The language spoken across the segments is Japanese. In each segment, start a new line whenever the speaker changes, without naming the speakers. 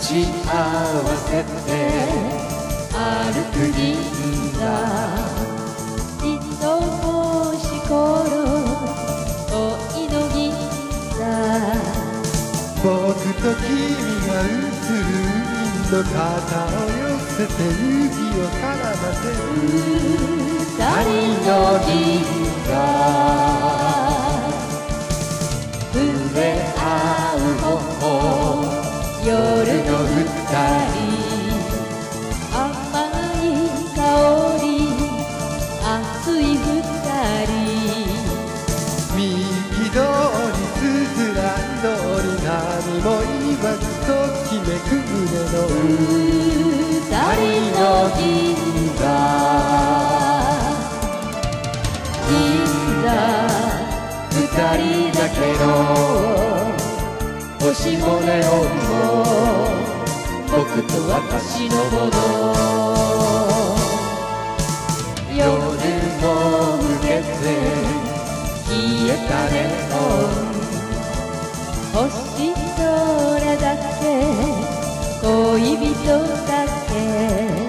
ち合わせて。歩く銀座
いともし頃恋の銀座
僕と君が映る海の肩を寄せて指を絡ませ
二人の銀座
何も言わずときめく胸の
二人の銀座銀座二人だけの星もネオンも僕と私のもの夜も更けて消えたネオン星空だけ恋人だけ。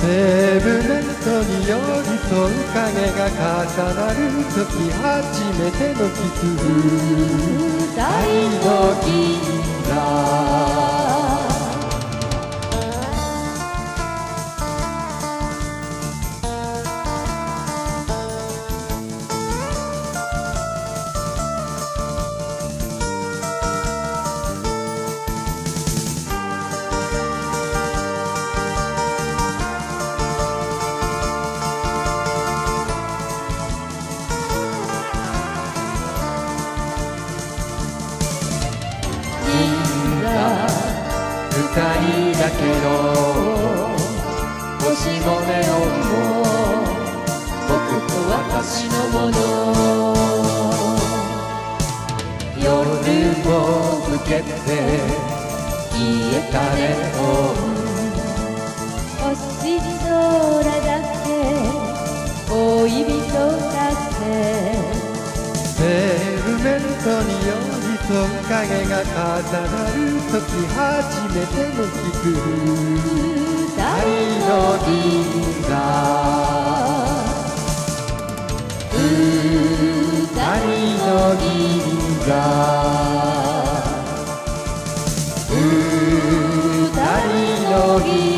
ペーブメントに寄り添う影が重なる時初めてのキス
二人
二人だけの
星もネオンも僕と私のもの。夜も更けて消えたネオン星空だけ恋人だけ。
ペーブメントに寄り添う影が重なる時初めてのキス
二人の銀座。二人の銀座二人の銀座